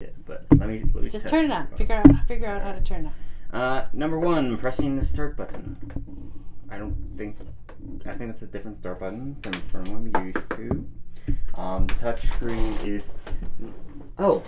it, but let me let me Just turn it on. Figure out figure out how to turn it on. Uh, number one, pressing the start button. I don't think. I think that's a different start button than from what we used to. Um, touch screen is. Oh,